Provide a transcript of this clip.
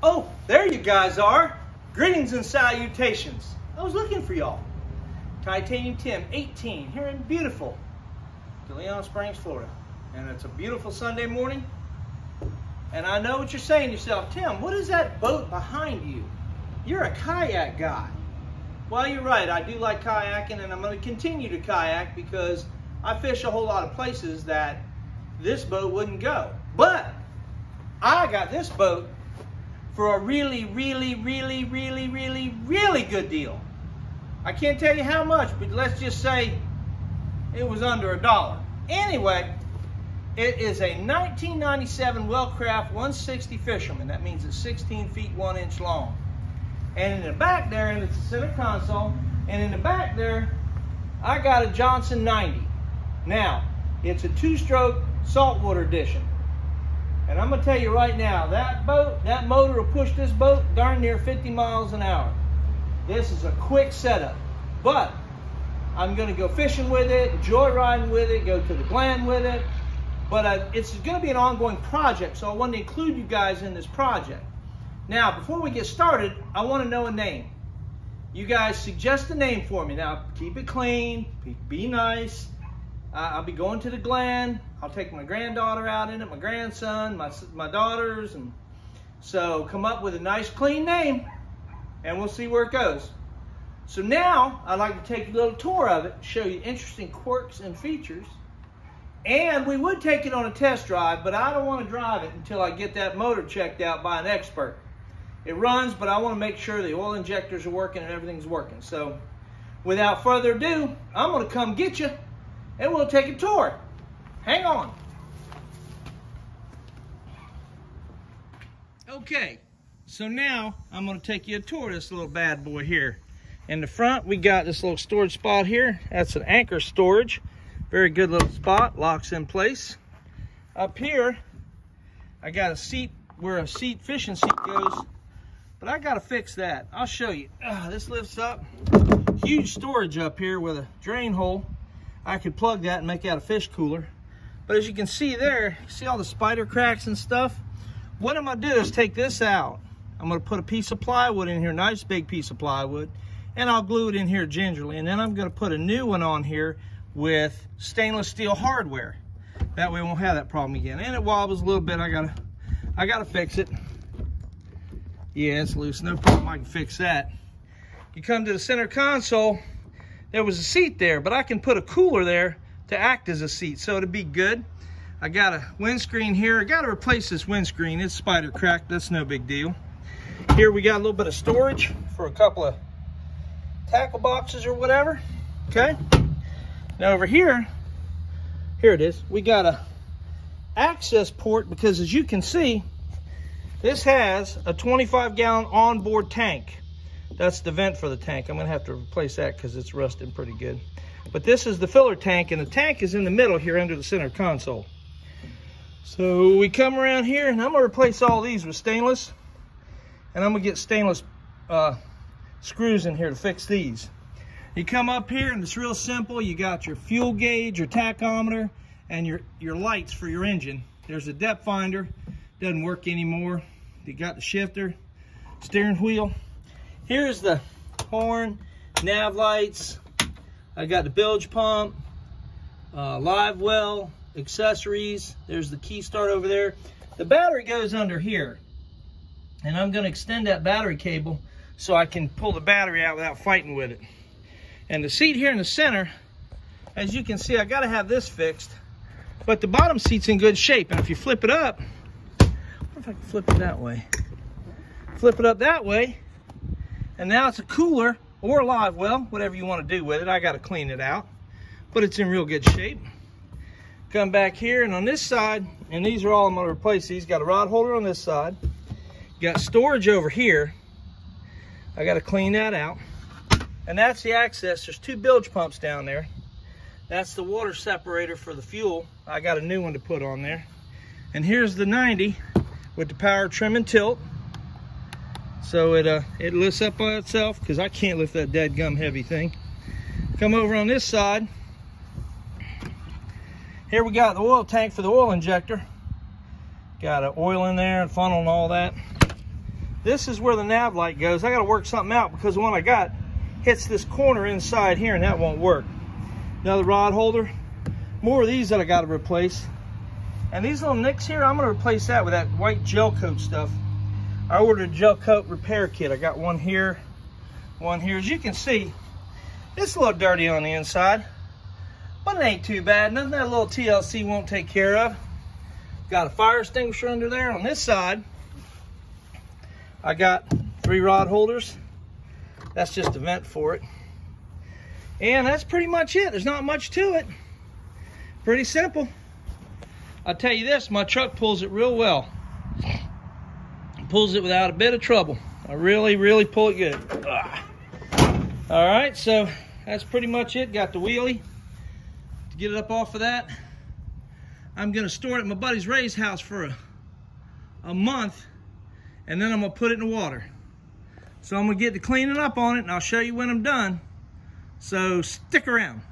Oh, there you guys are. Greetings and salutations. I was looking for y'all. Titanium Tim, 18, here in beautiful DeLeon Springs, Florida. And it's a beautiful Sunday morning. And I know what you're saying to yourself, Tim, what is that boat behind you? You're a kayak guy. Well, you're right. I do like kayaking, and I'm going to continue to kayak because I fish a whole lot of places that this boat wouldn't go. But I got this boat for a really, really, really, really, really, really good deal. I can't tell you how much, but let's just say it was under a dollar. Anyway, it is a 1997 Wellcraft 160 Fisherman. That means it's 16 feet 1 inch long. And in the back there, and it's the center console, and in the back there, I got a Johnson 90. Now, it's a two-stroke saltwater edition. And I'm gonna tell you right now, that boat, that motor will push this boat darn near 50 miles an hour. This is a quick setup, but I'm gonna go fishing with it, joyriding with it, go to the Glen with it, but uh, it's gonna be an ongoing project, so I wanted to include you guys in this project. Now, before we get started, I wanna know a name. You guys suggest a name for me. Now, keep it clean, be nice, uh, I'll be going to the Glen. I'll take my granddaughter out in it, my grandson, my, my daughters. and So come up with a nice clean name and we'll see where it goes. So now I'd like to take a little tour of it, show you interesting quirks and features. And we would take it on a test drive, but I don't want to drive it until I get that motor checked out by an expert. It runs, but I want to make sure the oil injectors are working and everything's working. So without further ado, I'm going to come get you and we'll take a tour. Hang on. Okay, so now I'm gonna take you a tour of this little bad boy here. In the front, we got this little storage spot here. That's an anchor storage. Very good little spot, locks in place. Up here, I got a seat where a seat fishing seat goes, but I gotta fix that. I'll show you. Uh, this lifts up. Huge storage up here with a drain hole I could plug that and make out a fish cooler. But as you can see there, see all the spider cracks and stuff? What I'm gonna do is take this out. I'm gonna put a piece of plywood in here, nice big piece of plywood, and I'll glue it in here gingerly. And then I'm gonna put a new one on here with stainless steel hardware. That way we won't have that problem again. And it wobbles a little bit, I gotta, I gotta fix it. Yeah, it's loose, no problem, I can fix that. You come to the center console, there was a seat there, but I can put a cooler there to act as a seat, so it'd be good. I got a windscreen here. I got to replace this windscreen. It's spider cracked. That's no big deal. Here we got a little bit of storage for a couple of tackle boxes or whatever. Okay. Now over here, here it is. We got a access port because as you can see, this has a 25 gallon onboard tank. That's the vent for the tank. I'm gonna have to replace that because it's rusting pretty good. But this is the filler tank and the tank is in the middle here under the center console. So we come around here and I'm gonna replace all these with stainless and I'm gonna get stainless uh, screws in here to fix these. You come up here and it's real simple. You got your fuel gauge, your tachometer, and your, your lights for your engine. There's a depth finder, doesn't work anymore. You got the shifter, steering wheel, Here's the horn, nav lights. I got the bilge pump, uh, live well, accessories. There's the key start over there. The battery goes under here. And I'm gonna extend that battery cable so I can pull the battery out without fighting with it. And the seat here in the center, as you can see, I gotta have this fixed, but the bottom seat's in good shape. And if you flip it up, if I can flip it that way. Flip it up that way, and now it's a cooler or a live well, whatever you want to do with it. I got to clean it out, but it's in real good shape. Come back here and on this side, and these are all I'm going to replace these. Got a rod holder on this side. Got storage over here. I got to clean that out. And that's the access. There's two bilge pumps down there. That's the water separator for the fuel. I got a new one to put on there. And here's the 90 with the power trim and tilt. So it uh, it lifts up by itself because I can't lift that dead gum heavy thing. Come over on this side. Here we got the oil tank for the oil injector. Got an oil in there and funnel and all that. this is where the nav light goes. I got to work something out because the one I got hits this corner inside here and that won't work. Another rod holder. More of these that I got to replace. And these little nicks here, I'm going to replace that with that white gel coat stuff. I ordered a gel coat repair kit. I got one here, one here. As you can see, it's a little dirty on the inside, but it ain't too bad. Nothing that little TLC won't take care of. Got a fire extinguisher under there. On this side, I got three rod holders. That's just a vent for it. And that's pretty much it. There's not much to it. Pretty simple. I'll tell you this, my truck pulls it real well. Pulls it without a bit of trouble. I really, really pull it good. Ugh. All right, so that's pretty much it. Got the wheelie to get it up off of that. I'm gonna store it at my buddy's Ray's house for a, a month, and then I'm gonna put it in the water. So I'm gonna get to cleaning up on it, and I'll show you when I'm done. So stick around.